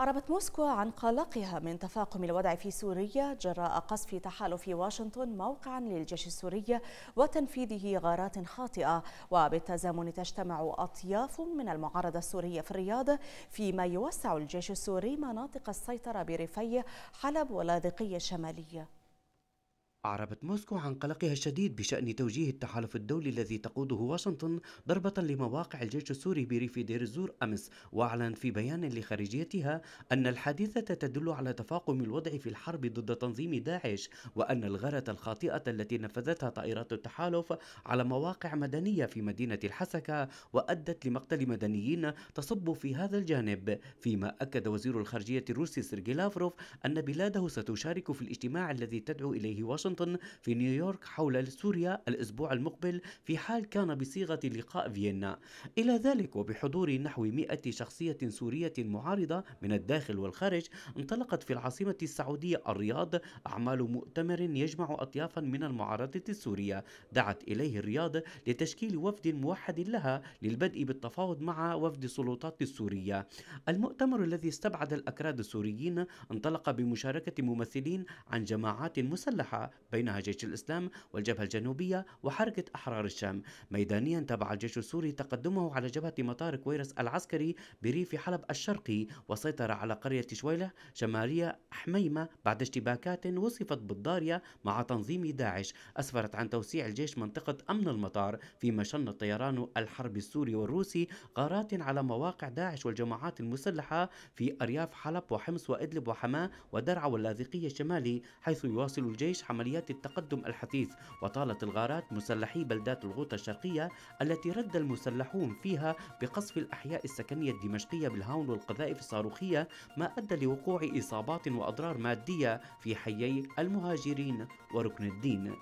أعربت موسكو عن قلقها من تفاقم الوضع في سوريا جراء قصف تحالف واشنطن موقعا للجيش السوري وتنفيذه غارات خاطئة. وبالتزامن تجتمع أطياف من المعارضة السورية في الرياض فيما يوسع الجيش السوري مناطق السيطرة بريفي حلب ولاذقية الشمالية. أعربت موسكو عن قلقها الشديد بشأن توجيه التحالف الدولي الذي تقوده واشنطن ضربة لمواقع الجيش السوري بريف دير الزور أمس وأعلن في بيان لخارجيتها أن الحادثة تدل على تفاقم الوضع في الحرب ضد تنظيم داعش وأن الغارة الخاطئة التي نفذتها طائرات التحالف على مواقع مدنية في مدينة الحسكة وأدت لمقتل مدنيين تصب في هذا الجانب فيما أكد وزير الخارجية الروسي سيرجي لافروف أن بلاده ستشارك في الاجتماع الذي تدعو إليه واشنطن. واشنطن في نيويورك حول سوريا الأسبوع المقبل في حال كان بصيغة لقاء فيينا. إلى ذلك وبحضور نحو 100 شخصية سورية معارضة من الداخل والخارج انطلقت في العاصمة السعودية الرياض أعمال مؤتمر يجمع أطيافا من المعارضة السورية. دعت إليه الرياض لتشكيل وفد موحد لها للبدء بالتفاوض مع وفد السلطات السورية. المؤتمر الذي استبعد الأكراد السوريين انطلق بمشاركة ممثلين عن جماعات مسلحة بينها جيش الإسلام والجبهة الجنوبية وحركة أحرار الشام. ميدانيا تابع الجيش السوري تقدمه على جبهة مطار كويرس العسكري بريف حلب الشرقي وسيطر على قرية شويلة شمالية حميمة بعد اشتباكات وصفت بالضارية مع تنظيم داعش. أسفرت عن توسيع الجيش منطقة أمن المطار فيما شن الطيران الحربي السوري والروسي غارات على مواقع داعش والجماعات المسلحة في أرياف حلب وحمص وإدلب وحماة ودرعا واللاذقية الشمالي حيث يواصل الجيش عمليات عمليات التقدم الحثيث وطالت الغارات مسلحي بلدات الغوطة الشرقية التي رد المسلحون فيها بقصف الأحياء السكنية الدمشقية بالهاون والقذائف الصاروخية ما أدى لوقوع إصابات وأضرار مادية في حيي المهاجرين وركن الدين.